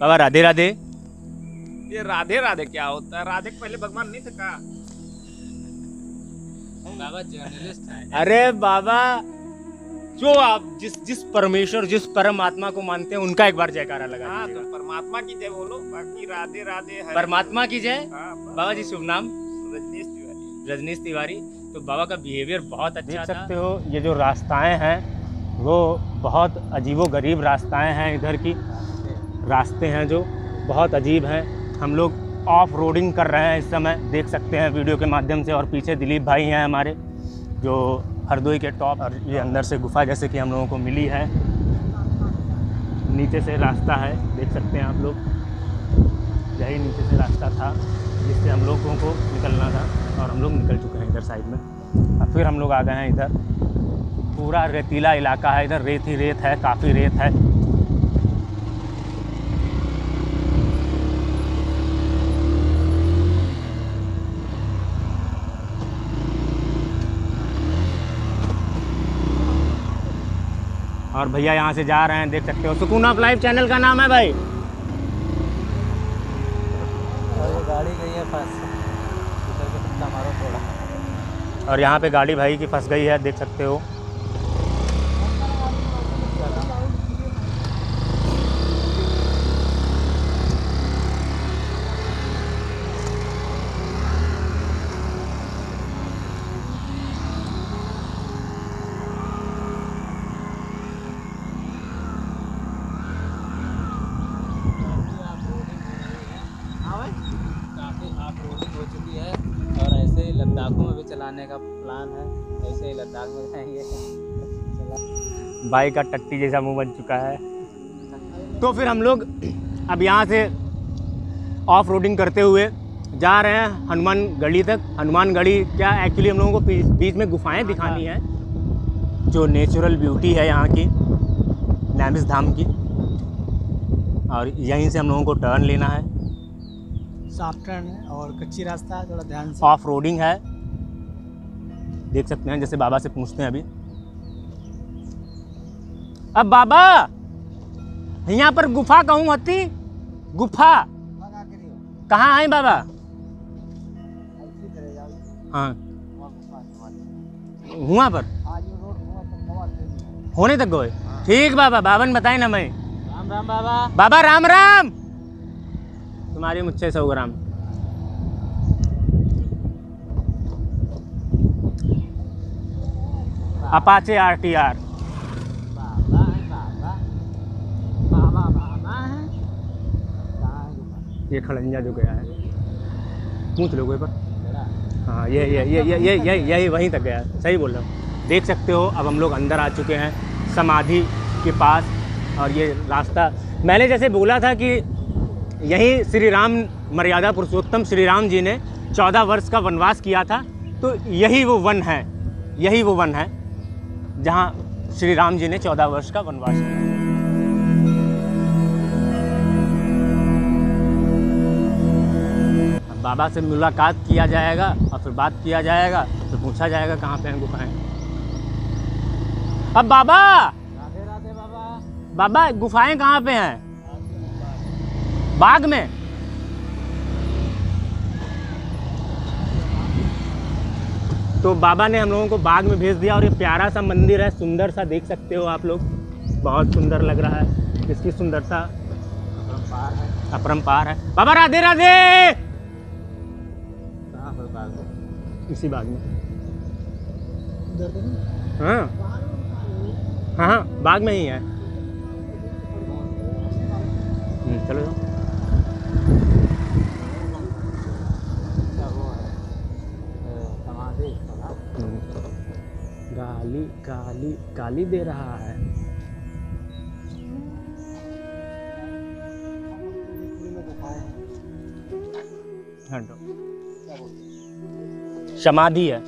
बाबा राधे राधे। ये राधे राधे क्या होता है? राधे पहले भगवान नहीं थे का बाबा जर्नलिस्ट अरे बाबा जो आप जिस जिस परमेश्वर जिस परमात्मा को मानते हैं उनका एक बार जयकारा लगा हाँ तो परमात्मा की जय बोलो। बाकी राधे राधे परमात्मा की जय? हाँ, बाबा जी शुभ नाम। रजनीश तिवारी। रजनीश तिवारी। तो बाबा का बिहेवियर बहुत अच्छा देख था। सकते हो ये जो रास्ताएँ हैं वो बहुत अजीबो गरीब रास्ताएँ हैं इधर की। रास्ते हैं जो बहुत अजीब हैं। हम लोग ऑफ़ रोडिंग कर रहे हैं इस समय। देख सकते हैं वीडियो के माध्यम से और पीछे दिलीप भाई हैं हमारे, जो हरदोई के टॉप और ये अंदर से गुफा जैसे कि हम लोगों को मिली है। नीचे से रास्ता है, देख सकते हैं आप लोग। यही नीचे से रास्ता था, जिससे हम लोगों को निकलना था और हम लोग निकल चुके हैं इधर साइड में। और फिर हम लोग आ गए हैं इधर। पूरा रेतीला इलाका है इधर, रेत ही रेत है, काफ़ी रेत है। और भैया यहाँ से जा रहे हैं देख सकते हो। सुकून ऑफ़ लाइफ चैनल का नाम है भाई। और गाड़ी गई है थोड़ा। और यहाँ पे गाड़ी भाई की फंस गई है देख सकते हो काफ़ी ऑफ़ रोडिंग हो चुकी है और ऐसे ही लद्दाखों चलाने का प्लान है ऐसे ही लद्दाख में जाएँगे। बाइक का टट्टी जैसा मुँह बन चुका है। तो फिर हम लोग अब यहाँ से ऑफ़ रोडिंग करते हुए जा रहे हैं हनुमान गढ़ी तक। हनुमान गढ़ी क्या एक्चुअली हम लोगों को बीच बीच में गुफाएँ दिखानी है। जो नेचुरल ब्यूटी है यहाँ की नैमिस धाम की। और यहीं से हम लोगों को टर्न लेना है। साफ़ टर्न है और कच्ची रास्ता है थोड़ा ध्यान से। ऑफ़ रोडिंग है। देख सकते हैं जैसे बाबा से पूछते हैं अभी। अब बाबा यहाँ पर गुफा कहूँ हती गुफा। कहाँ है बाबा? हाँ। हुआ पर? होने तक गए। ठीक बाबा बाबन बताए ना मैं। राम राम बाबा। बाबा राम राम। तुम्हारी मुझसे सौ gram. Apache R T R ये खड़ंजा जो गया है। पूछ लो कोई पर हाँ ये ये ये ये ये ये यही वहीं तक गया। सही बोल रहा हूँ। देख सकते हो, अब हम लोग अंदर आ चुके हैं, समाधि के पास, और ये रास्ता। मैंने जैसे बोला था कि यही श्री राम मर्यादा पुरुषोत्तम, श्री राम जी ने चौदह वर्ष का वनवास किया था तो यही वो वन है, यही वो वन है। जहाँ श्री राम जी ने चौदह वर्ष का वनवास किया। बाबा से मुलाकात किया जाएगा और फिर बात किया जाएगा फिर पूछा जाएगा कहाँ पे हैं गुफाएँ अब बाबा! राधे राधे बाबा। बाबा गुफाएँ कहाँ पे हैं? बाग में। तो बाबा ने हम लोगों को बाग में भेज दिया और ये प्यारा सा मंदिर है सुंदर सा देख सकते हो आप लोग। बहुत सुंदर लग रहा है। इसकी सुंदरता पार है। है बाबा राधे राधे! इसी बाग में। तो हाँ। हाँ हाँ बाग में ही है। हम्म, चलो। जाओ अच्छा वो है अ, समाधि स्थल, हाँ? हम्म। गाली गाली गाली दे रहा है। समाधि है।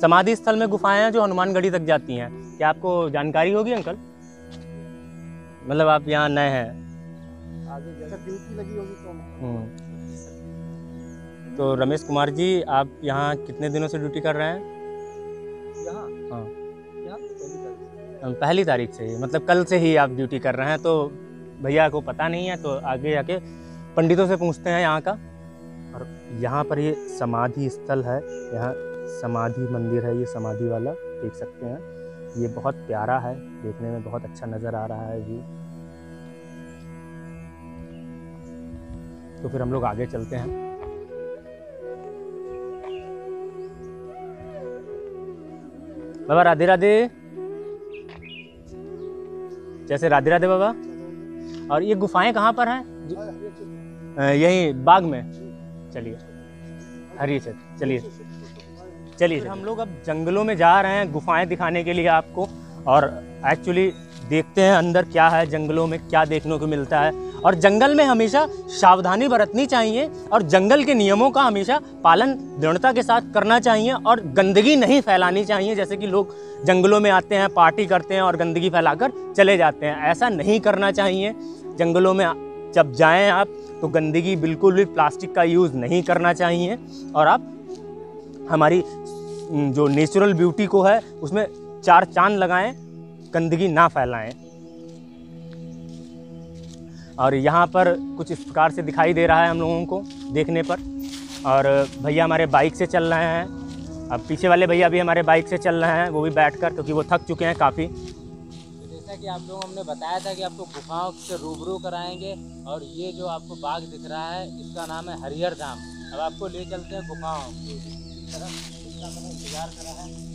समाधि स्थल में गुफाएँ हैं जो हनुमानगढ़ी तक जाती हैं। क्या आपको जानकारी होगी, अंकल? मतलब आप यहाँ नए हैं। तो हम्म। तो रमेश कुमार जी, आप यहाँ कितने दिनों से ड्यूटी कर रहे हैं? हाँ। तारीख पहली तारीख से ही। मतलब कल से ही आप ड्यूटी कर रहे हैं तो भैया को पता नहीं है तो आगे जाके पंडितों से पूछते हैं यहाँ का। और यहाँ पर ये समाधि स्थल है यहाँ समाधि मंदिर है ये समाधि वाला देख सकते हैं। ये बहुत प्यारा है देखने में बहुत अच्छा नज़र आ रहा है व्यू तो फिर हम लोग आगे चलते हैं। बाबा, राधे राधे। जैसे राधे राधे बाबा। और ये गुफाएँ कहाँ पर हैं? यही बाग में। चलिए। हरी से चलिए। चलिए हम लोग अब जंगलों में जा रहे हैं गुफाएँ दिखाने के लिए आपको। और एक्चुअली देखते हैं अंदर क्या है जंगलों में, क्या देखने को मिलता है। और जंगल में हमेशा सावधानी बरतनी चाहिए और जंगल के नियमों का हमेशा पालन दृढ़ता के साथ करना चाहिए और गंदगी नहीं फैलानी चाहिए, जैसे कि लोग जंगलों में आते हैं, पार्टी करते हैं और गंदगी फैलाकर चले जाते हैं। ऐसा नहीं करना चाहिए। जंगलों में जब जाएँ आप तो गंदगी बिल्कुल भी प्लास्टिक का यूज़ नहीं करना चाहिए और आप हमारी, जो नेचुरल ब्यूटी को है, उसमें चार चाँद लगाएँ, गंदगी ना फैलाएँ। और यहाँ पर कुछ इस प्रकार से दिखाई दे रहा है हम लोगों को देखने पर। और भैया हमारे बाइक से चल रहे हैं। अब पीछे वाले भैया भी हमारे बाइक से चल रहे हैं वो भी बैठकर क्योंकि वो थक चुके हैं काफ़ी। तो जैसा कि आप लोगों हमने बताया था कि आपको गुफाओं से रूबरू कराएँगे और ये जो आपको बाग दिख रहा है इसका नाम है हरिहर धाम। अब आपको ले चलते हैं गुफाओं। की तरफ़ इसका मैंने इंतज़ार करा है।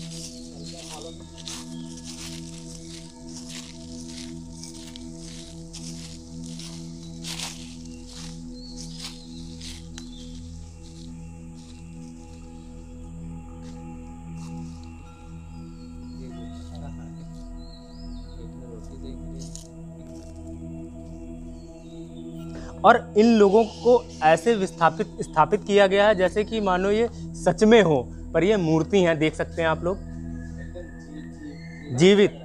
और इन लोगों को ऐसे विस्थापित, स्थापित किया गया है, जैसे कि मानो ये सच में हो, पर ये मूर्ति हैं, देख सकते हैं आप लोग। जीवित।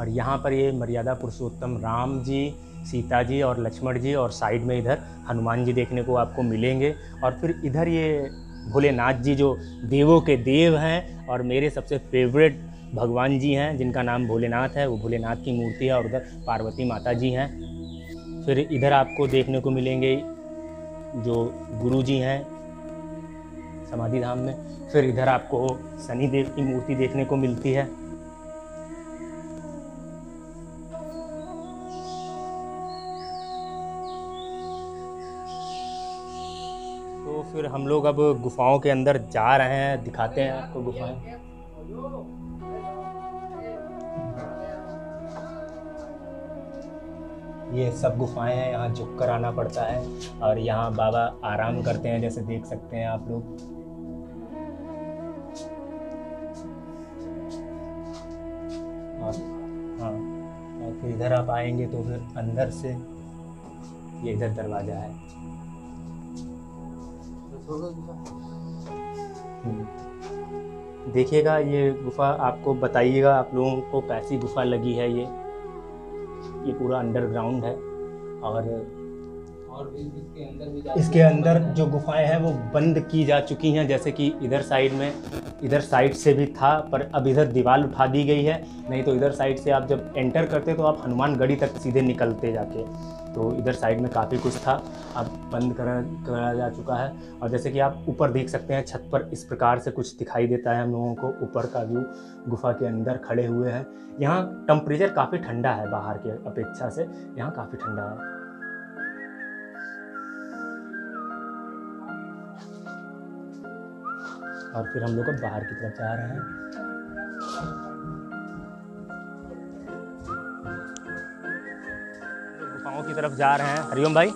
और यहाँ पर ये मर्यादा पुरुषोत्तम राम जी, सीता जी और लक्ष्मण जी और साइड में इधर हनुमान जी देखने को आपको मिलेंगे। और फिर इधर ये भोलेनाथ जी जो देवों के देव हैं और मेरे सबसे फेवरेट भगवान जी हैं, जिनका नाम भोलेनाथ है, वो भोलेनाथ की मूर्ति है और उधर पार्वती माता जी हैं। फिर इधर आपको देखने को मिलेंगे जो गुरु जी हैं समाधि धाम में। फिर इधर आपको शनि देव की मूर्ति देखने को मिलती है। तो फिर हम लोग अब गुफाओं के अंदर जा रहे हैं, दिखाते हैं आपको गुफाएँ। ये सब गुफाएँ हैं, यहाँ झुक कर आना पड़ता है और यहाँ बाबा आराम करते हैं, जैसे देख सकते हैं आप लोग। हाँ और फिर इधर आप आएँगे तो फिर अंदर से ये इधर दरवाज़ा है। हम्म। देखिएगा, ये गुफा आपको बताइएगा, आप लोगों को कैसी गुफा लगी है ये। ये पूरा अंडरग्राउंड है और और इसके अंदर इसके अंदर जो गुफाएँ हैं वो बंद की जा चुकी हैं, जैसे कि इधर साइड में, इधर साइड से भी था, पर अब इधर दीवार उठा दी गई है। नहीं तो इधर साइड से आप जब एंटर करते तो आप हनुमान गढ़ी तक सीधे निकलते जाके। तो इधर साइड में काफ़ी कुछ था, अब बंद करा करा जा चुका है। और जैसे कि आप ऊपर देख सकते हैं, छत पर इस प्रकार से कुछ दिखाई देता है हम लोगों को, ऊपर का व्यू, गुफा के अंदर खड़े हुए हैं। यहाँ टेम्परेचर काफ़ी ठंडा है बाहर के अपेक्षा से, यहाँ काफ़ी ठंडा है। और फिर हम लोग अब बाहर की तरफ़ जा रहे हैं। गाँव गुफाओं की तरफ़ जा रहे हैं। हरिओम भाई।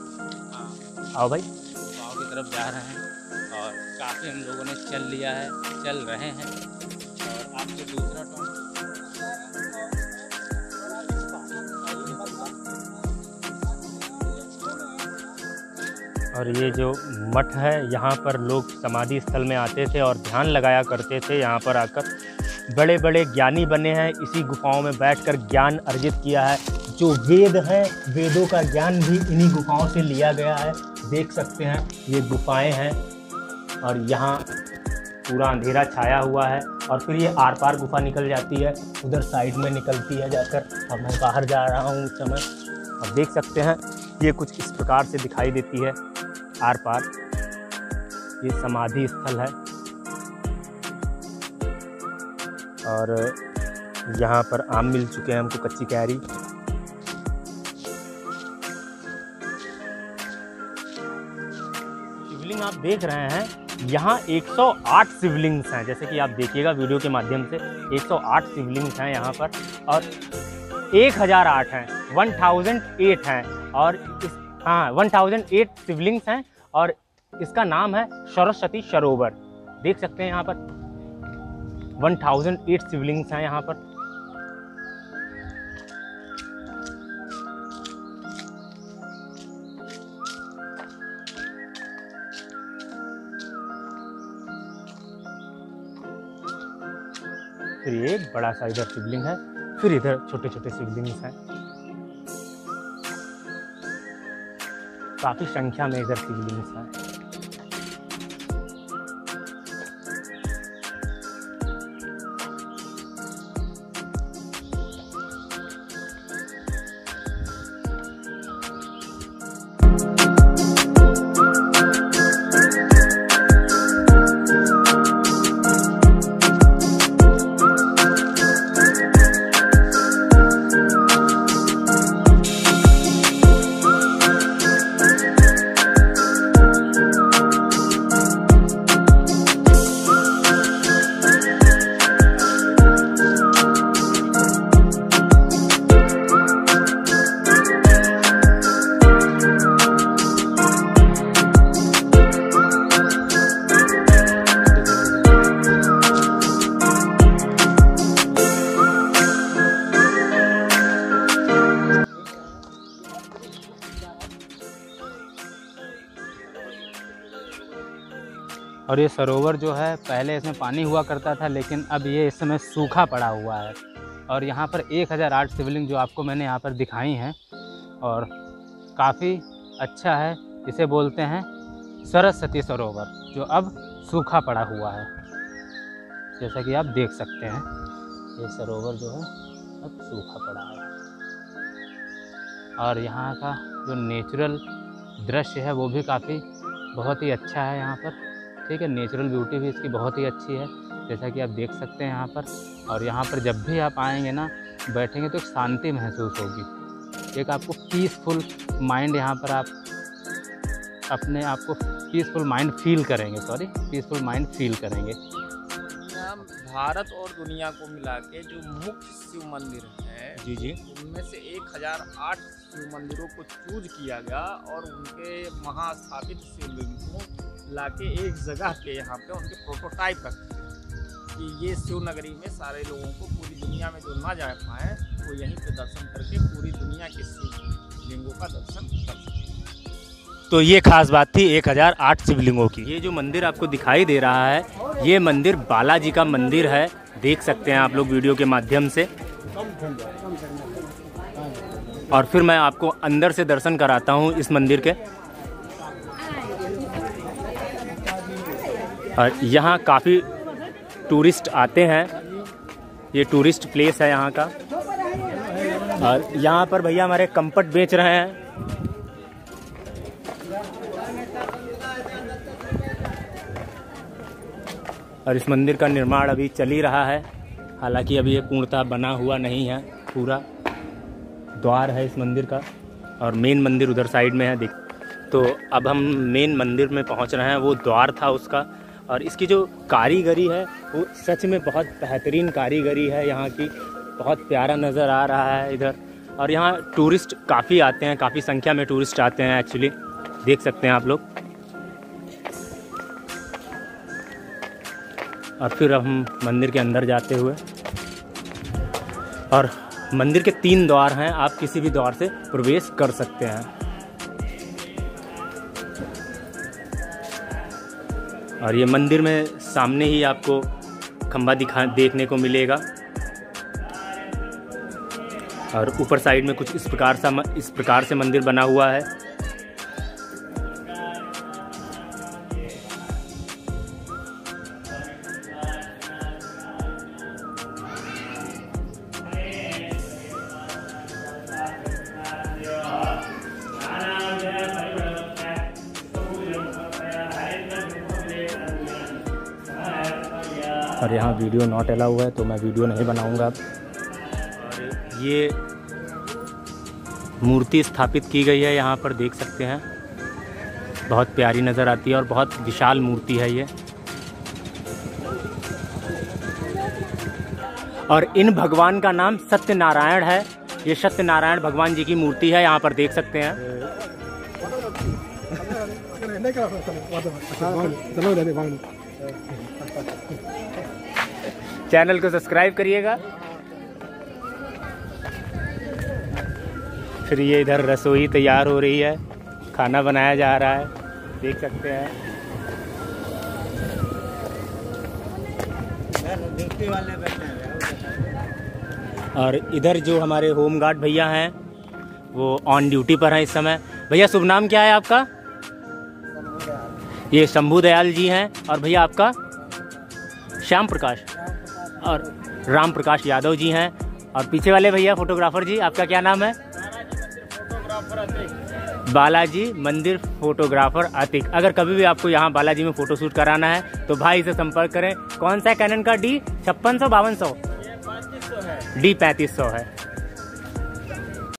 आओ भाई। गाँव की तरफ़ जा रहे हैं और काफ़ी हम लोगों ने चल लिया है चल रहे हैं। और ये जो मठ है, यहाँ पर लोग समाधि स्थल में आते थे और ध्यान लगाया करते थे। यहाँ पर आकर बड़े बड़े ज्ञानी बने हैं। इसी गुफाओं में बैठकर ज्ञान अर्जित किया है। जो वेद हैं, वेदों का ज्ञान भी इन्हीं गुफाओं से लिया गया है। देख सकते हैं, ये गुफाएँ हैं और यहाँ पूरा अंधेरा छाया हुआ है और फिर ये आर पार गुफा निकल जाती है। उधर साइड में निकलती है जाकर। अब मैं बाहर जा रहा हूँ उस समय। और देख सकते हैं, ये कुछ इस प्रकार से दिखाई देती है। आर पार। ये समाधि स्थल है। और यहाँ पर आम मिल चुके हैं हमको कच्ची कैरी शिवलिंग आप देख रहे हैं, यहाँ 108 शिवलिंग्स हैं। जैसे कि आप देखिएगा वीडियो के माध्यम से 108 शिवलिंग्स हैं यहाँ पर और 1008 हैं 1008 हैं। और इस हाँ 1008 शिवलिंग्स हैं और इसका नाम है सरस्वती सरोवर। देख सकते हैं यहाँ पर। 1008 शिवलिंग्स हैं यहाँ पर। फिर ये बड़ा सा इधर शिवलिंग है, फिर इधर छोटे छोटे शिवलिंग्स हैं। काफ़ी संख्या में इधर शिवलिंग्स हैं। और ये सरोवर जो है, पहले इसमें पानी हुआ करता था, लेकिन अब ये इस समय सूखा पड़ा हुआ है। और यहाँ पर एक हज़ार आठ शिवलिंग जो आपको मैंने यहाँ पर दिखाई हैं, और काफ़ी अच्छा है, इसे बोलते हैं सरस्वती सरोवर, जो अब सूखा पड़ा हुआ है। जैसा कि आप देख सकते हैं, ये सरोवर जो है, अब सूखा पड़ा है। और यहाँ का जो नेचुरल दृश्य है, वो भी काफ़ी बहुत ही अच्छा है यहाँ पर। ठीक है नेचुरल ब्यूटी भी इसकी बहुत ही अच्छी है जैसा कि आप देख सकते हैं यहाँ पर। और यहाँ पर जब भी आप आएँगे ना बैठेंगे तो एक शांति महसूस होगी। एक आपको पीसफुल माइंड यहाँ पर आप अपने आप को पीसफुल माइंड फील करेंगे सॉरी पीसफुल माइंड फील करेंगे। भारत और दुनिया को मिला के जो मुख्य शिव मंदिर है जी जी। उनमें से एक हज़ार आठ शिव मंदिरों को चूज़ किया गया और उनके महास्थापित शिवलिंग को लाके एक जगह पे यहाँ पे उनके प्रोटोटाइप रखे हैं कि ये शिव नगरी में सारे लोगों को पूरी दुनिया में जो ना जा पाए, वो यहीं पे दर्शन करके पूरी दुनिया के शिव लिंगों का दर्शन कर सकें तो ये खास बात थी 1008 शिवलिंगों की। ये जो मंदिर आपको दिखाई दे रहा है, ये मंदिर बालाजी का मंदिर है। देख सकते हैं आप लोग वीडियो के माध्यम से। और फिर मैं आपको अंदर से दर्शन कराता हूँ इस मंदिर के। और यहाँ काफ़ी टूरिस्ट आते हैं। ये टूरिस्ट प्लेस है यहाँ का। और यहाँ पर भैया हमारे कंपट बेच रहे हैं। और इस मंदिर का निर्माण अभी चल ही रहा है। हालाँकि अभी ये पूर्णतः बना हुआ नहीं है, पूरा द्वार है इस मंदिर का। और मेन मंदिर उधर साइड में है, देख। तो अब हम मेन मंदिर में पहुँच रहे हैं, वो द्वार था उसका। और इसकी जो कारीगरी है, वो सच में बहुत बेहतरीन कारीगरी है। यहाँ की बहुत प्यारा नज़र आ रहा है इधर। और यहाँ टूरिस्ट काफ़ी आते हैं, काफ़ी संख्या में टूरिस्ट आते हैं एक्चुअली देख सकते हैं आप लोग। और फिर हम मंदिर के अंदर जाते हुए। और मंदिर के तीन द्वार हैं, आप किसी भी द्वार से प्रवेश कर सकते हैं। और ये मंदिर में सामने ही आपको खम्बा दिखा, देखने को मिलेगा। और ऊपर साइड में कुछ इस प्रकार सा इस प्रकार से मंदिर बना हुआ है। और यहाँ वीडियो नॉट अलाउ है तो मैं वीडियो नहीं बनाऊँगा और ये मूर्ति स्थापित की गई है यहाँ पर देख सकते हैं बहुत प्यारी नज़र आती है और बहुत विशाल मूर्ति है ये और इन भगवान का नाम सत्यनारायण है ये सत्यनारायण भगवान जी की मूर्ति है यहाँ पर देख सकते हैं चैनल को सब्सक्राइब करिएगा। फिर ये इधर रसोई तैयार हो रही है। खाना बनाया जा रहा है। देख सकते हैं। और इधर जो हमारे होम गार्ड भैया हैं, वो ऑन ड्यूटी पर हैं इस समय। भैया, शुभ नाम क्या है आपका? ये शंभू दयाल जी हैं। और भैया, आपका? श्याम प्रकाश। और राम प्रकाश यादव जी हैं। और पीछे वाले भैया फोटोग्राफर जी, आपका क्या नाम है? बालाजी मंदिर फोटोग्राफर अतिक अगर कभी भी आपको यहाँ बालाजी में फ़ोटो शूट कराना है तो भाई से संपर्क करें। कौन सा कैनन का डी छप्पन सौ, बावन सौ? डी पैंतीस सौ है।